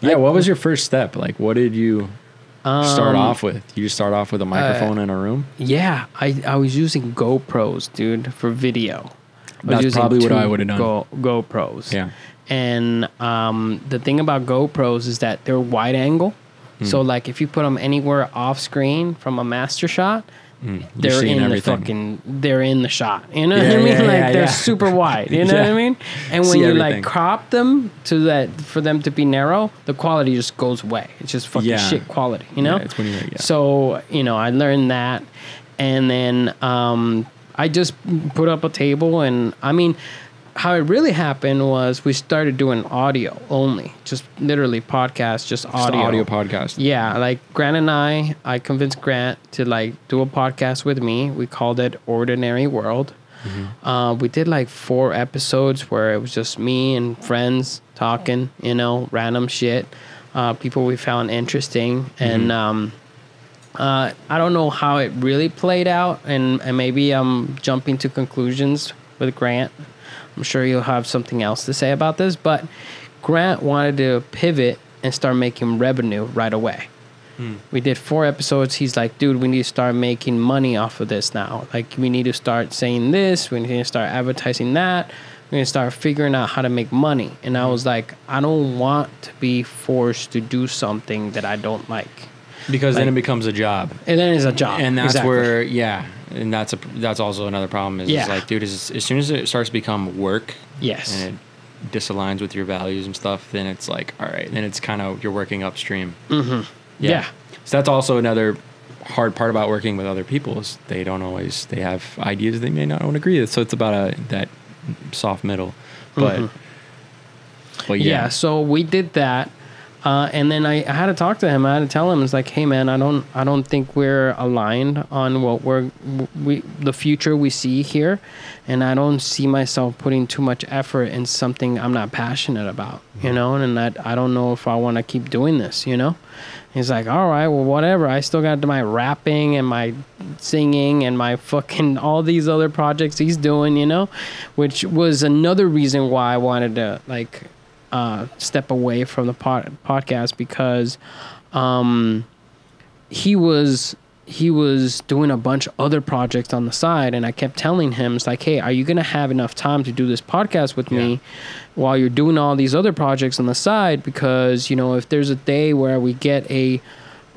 Yeah, what was your first step? Like, what did you start Um, off with? You just start off with a microphone in a room. Yeah, I, I was using GoPros, dude, for video. I That's using probably what I would've done. Go, GoPros. Yeah. And um, the thing about GoPros is that they're wide angle. Hmm. So like if you put them anywhere off screen from a master shot, You're they're in everything. the fucking they're in the shot. You know Yeah, what I mean? yeah, like yeah, they're super wide. You know what I mean? And when See you everything. like crop them to that for them to be narrow, the quality just goes away. It's just fucking shit quality. You know? Yeah, it's when you yeah. So, you know, I learned that. And then um, I just put up a table. And I mean, how it really happened was we started doing audio only, just literally podcast, just Just audio. audio podcast. Yeah, like Grant and I, I convinced Grant to like do a podcast with me. We called it Ordinary World. Uh, we did like four episodes where it was just me and friends talking, you know, random shit, uh, people we found interesting, and um, uh, I don't know how it really played out, and, and maybe I'm jumping to conclusions with Grant. I'm sure you'll have something else to say about this, but Grant wanted to pivot and start making revenue right away. Hmm. We did four episodes. He's like, dude, we need to start making money off of this now. Like, we need to start saying this. We need to start advertising that. We're going to start figuring out how to make money. And I hmm. was like, I don't want to be forced to do something that I don't like. Because then it becomes a job. And then it's a job. and that's Exactly. where yeah and that's a that's also another problem is, is like dude is as soon as it starts to become work Yes. and it disaligns with your values and stuff then it's like all right then it's kind of you're working upstream Mm-hmm. Yeah. so that's also another hard part about working with other people is they don't always they have ideas they may not want to agree with so it's about a that soft middle but but yeah. yeah, so we did that uh, and then I, I had to talk to him. I had to tell him. It's like hey man i don't i don't think we're aligned on what we're we the future we see here. And i don't see myself putting too much effort in something i'm not passionate about you know? And that i don't know if i want to keep doing this you know? He's like all right well whatever. I still got my rapping and my singing and my fucking all these other projects he's doing you know? Which was another reason why i wanted to like uh, step away from the pod- podcast because um, he was he was doing a bunch of other projects on the side and i kept telling him it's like hey are you gonna have enough time to do this podcast with me while you're doing all these other projects on the side? Because you know if there's a day where we get a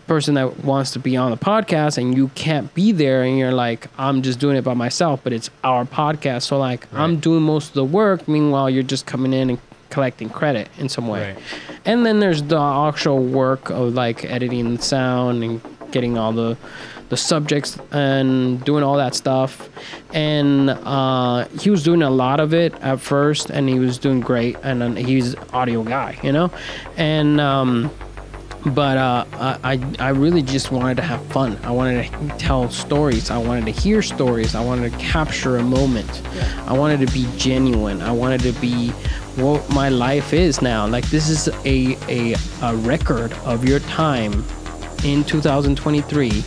person that wants to be on the podcast and you can't be there and you're like i'm just doing it by myself but it's our podcast. So like i'm doing most of the work. Meanwhile you're just coming in and collecting credit in some way. Right. and then there's the actual work of like editing the sound and getting all the the subjects and doing all that stuff. And uh, he was doing a lot of it at first and he was doing great and then he's audio guy you know? And um, but uh, I, I really just wanted to have fun. I wanted to tell stories. I wanted to hear stories. I wanted to capture a moment. I wanted to be genuine. I wanted to be what my life is now. Like this is a a, a record of your time in 2023,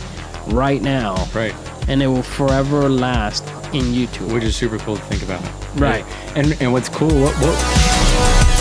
right now, right and it will forever last in YouTube. which is super cool to think about Right. and and what's cool what, what